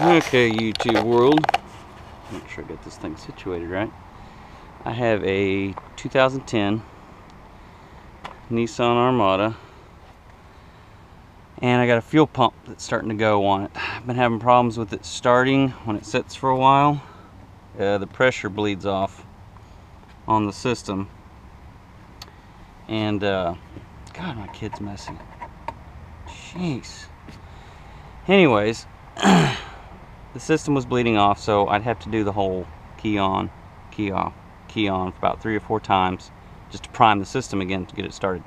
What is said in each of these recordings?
Okay, YouTube world. Make sure I get this thing situated right. I have a 2010 Nissan Armada. And I got a fuel pump that's starting to go on it. I've been having problems with it starting when it sits for a while. Uh, the pressure bleeds off on the system. And, uh, God, my kid's messy. Jeez. Anyways, the system was bleeding off, so I'd have to do the whole key on, key off, key on for about three or four times just to prime the system again to get it started.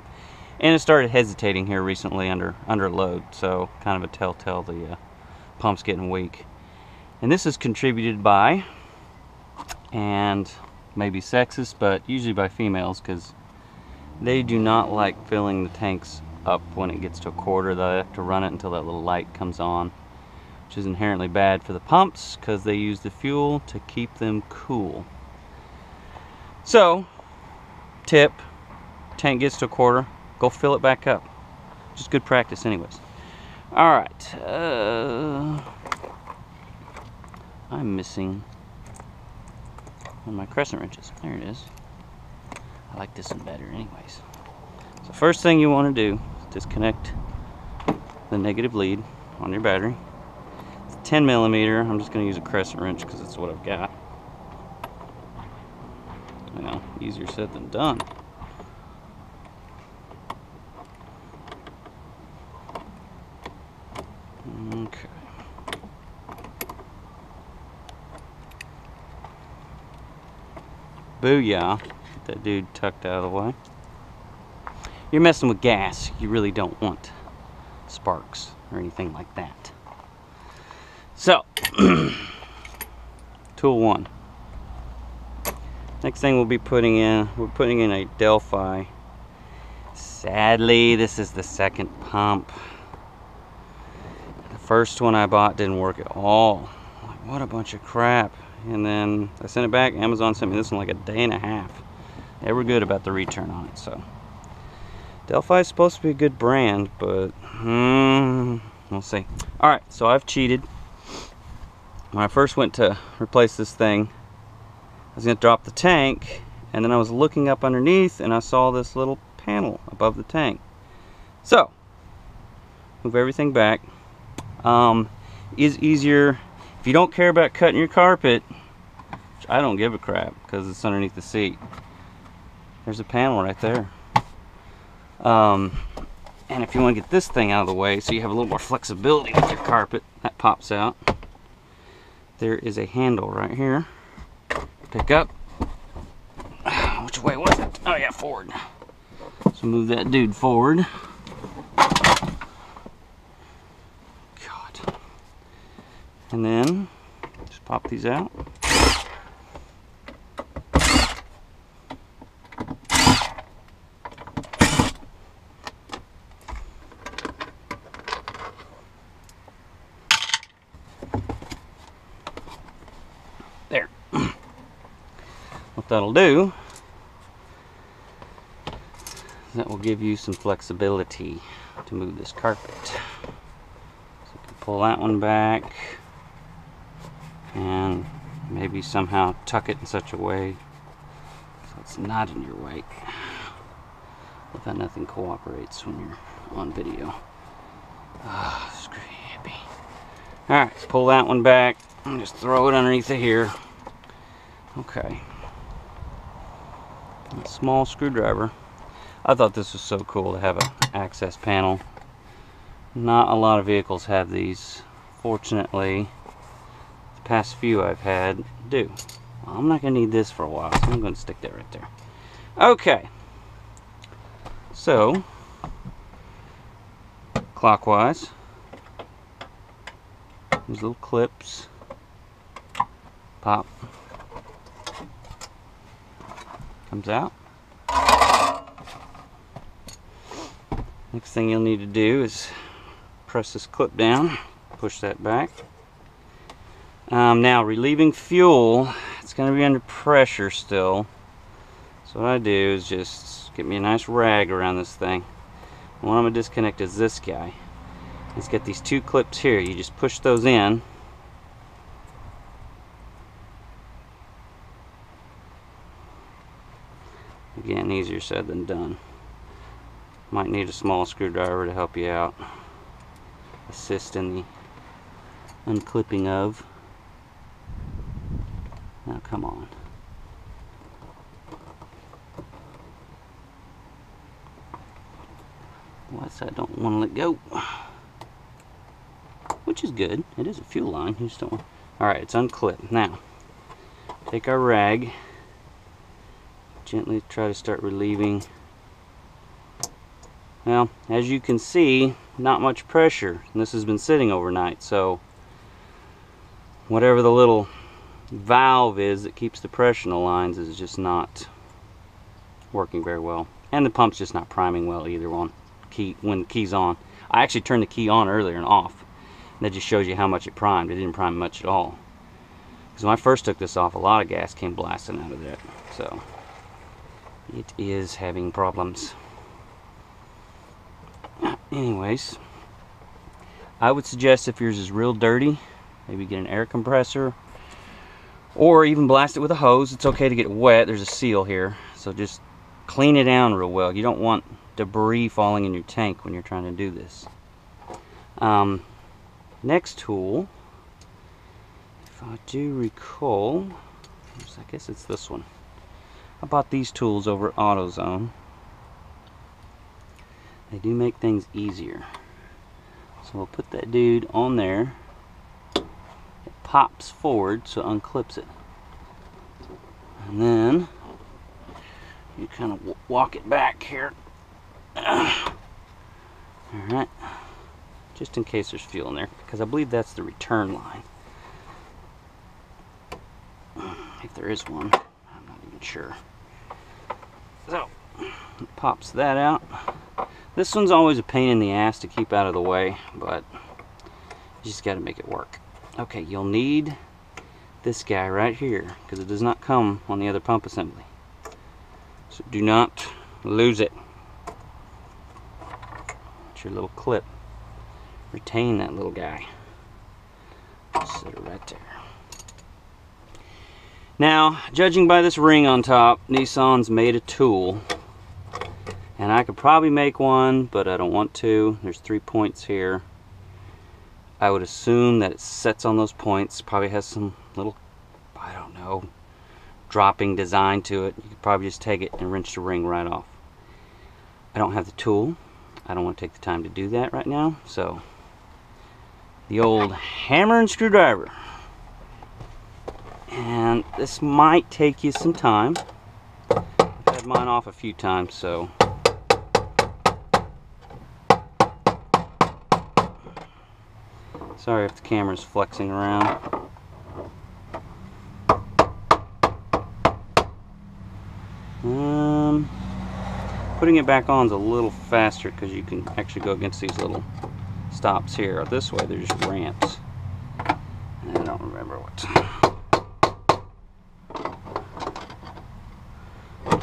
And it started hesitating here recently under under load, so kind of a telltale the uh, pump's getting weak. And this is contributed by, and maybe sexist, but usually by females because they do not like filling the tanks up when it gets to a quarter. They have to run it until that little light comes on which is inherently bad for the pumps because they use the fuel to keep them cool. So, tip, tank gets to a quarter, go fill it back up. Just good practice anyways. Alright, uh, I'm missing one of my crescent wrenches. There it is. I like this one better anyways. So first thing you want to do is disconnect the negative lead on your battery. 10 millimeter. I'm just going to use a crescent wrench because it's what I've got. Well, easier said than done. Okay. Booyah. Get that dude tucked out of the way. You're messing with gas. You really don't want sparks or anything like that. So, tool one. Next thing we'll be putting in, we're putting in a Delphi. Sadly, this is the second pump. The first one I bought didn't work at all. Like, what a bunch of crap. And then I sent it back. Amazon sent me this in like a day and a half. They were good about the return on it, so. Delphi is supposed to be a good brand, but hmm, we'll see. All right, so I've cheated when I first went to replace this thing, I was going to drop the tank, and then I was looking up underneath, and I saw this little panel above the tank. So, move everything back. Um, is easier if you don't care about cutting your carpet. which I don't give a crap because it's underneath the seat. There's a panel right there. Um, and if you want to get this thing out of the way so you have a little more flexibility with your carpet, that pops out there is a handle right here. Pick up. Which way was it? Oh yeah, forward. So move that dude forward. God. And then just pop these out. That'll do that will give you some flexibility to move this carpet. So you can pull that one back and maybe somehow tuck it in such a way so it's not in your way. But that nothing cooperates when you're on video. Ah, oh, hippie. Alright, let's pull that one back and just throw it underneath of here. Okay small screwdriver. I thought this was so cool to have an access panel. Not a lot of vehicles have these. Fortunately, the past few I've had do. I'm not going to need this for a while, so I'm going to stick that right there. Okay. So, clockwise. These little clips. Pop comes out. Next thing you'll need to do is press this clip down, push that back. Um, now relieving fuel, it's going to be under pressure still. So what I do is just get me a nice rag around this thing. What I'm going to disconnect is this guy. Let's get these two clips here. You just push those in Again, easier said than done. Might need a small screwdriver to help you out. Assist in the unclipping of. Now come on. What's I don't want to let go. Which is good. It is a fuel line. You just don't want... Alright, it's unclipped. Now, take our rag. Gently try to start relieving. Well, as you can see, not much pressure. And this has been sitting overnight, so whatever the little valve is that keeps the pressure in the lines is just not working very well. And the pump's just not priming well either one key when the key's on. I actually turned the key on earlier and off. And that just shows you how much it primed. It didn't prime much at all. Because when I first took this off, a lot of gas came blasting out of it. So it is having problems. Anyways, I would suggest if yours is real dirty, maybe get an air compressor or even blast it with a hose. It's okay to get wet. There's a seal here. So just clean it down real well. You don't want debris falling in your tank when you're trying to do this. Um, next tool, if I do recall, I guess it's this one. I bought these tools over at AutoZone. They do make things easier. So we'll put that dude on there. It pops forward so unclips it. And then you kind of walk it back here Alright. Just in case there's fuel in there, because I believe that's the return line. If there is one, I'm not even sure. So, pops that out. This one's always a pain in the ass to keep out of the way, but you just got to make it work. Okay, you'll need this guy right here, because it does not come on the other pump assembly. So do not lose it your little clip. Retain that little guy. Sit it right there. Now, judging by this ring on top, Nissan's made a tool. And I could probably make one, but I don't want to. There's three points here. I would assume that it sets on those points. Probably has some little, I don't know, dropping design to it. You could probably just take it and wrench the ring right off. I don't have the tool, I don't want to take the time to do that right now. So the old hammer and screwdriver. And this might take you some time. I've had mine off a few times, so sorry if the camera's flexing around. Um, Putting it back on is a little faster because you can actually go against these little stops here. This way there's ramps. I don't remember what.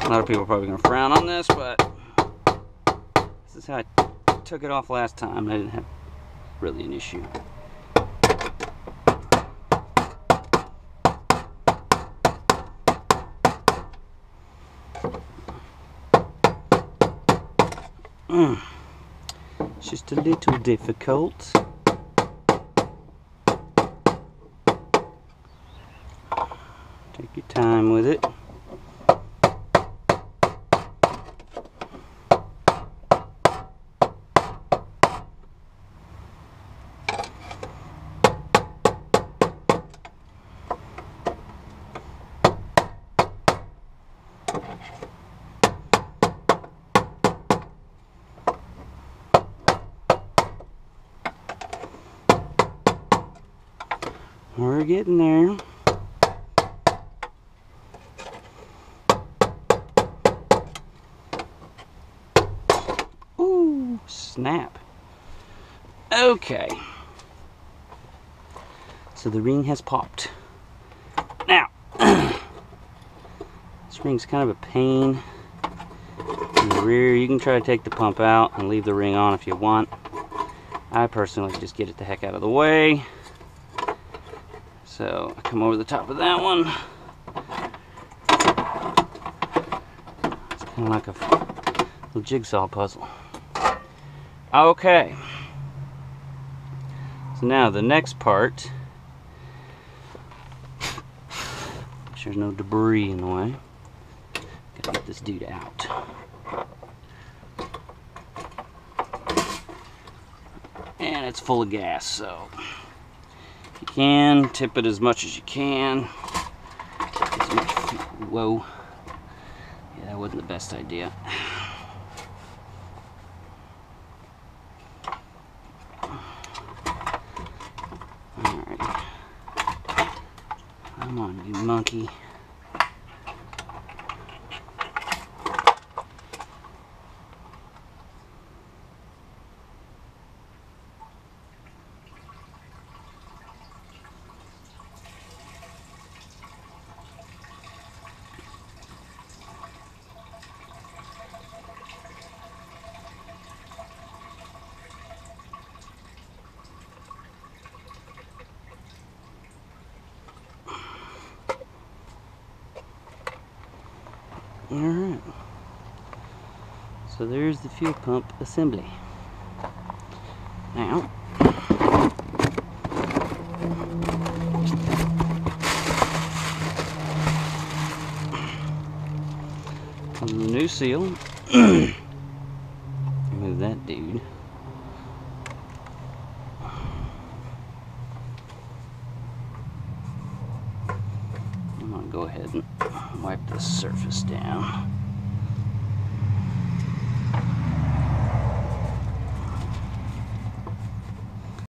A lot of people are probably going to frown on this, but this is how I took it off last time. I didn't have really an issue. It's just a little difficult. Take your time with it. We're getting there. Ooh, snap. Okay. So the ring has popped. Now, this ring's kind of a pain in the rear. You can try to take the pump out and leave the ring on if you want. I personally just get it the heck out of the way. So I come over the top of that one. It's Kind of like a little jigsaw puzzle. Okay. So now the next part. Make sure there's no debris in the way. Gotta get this dude out. And it's full of gas, so you can tip it as much as you can. As much, whoa. Yeah, that wasn't the best idea. Alright. Come on, you monkey. Alright. So there's the fuel pump assembly. Now, the new seal. Move that dude. I'm gonna go ahead and wipe the surface down.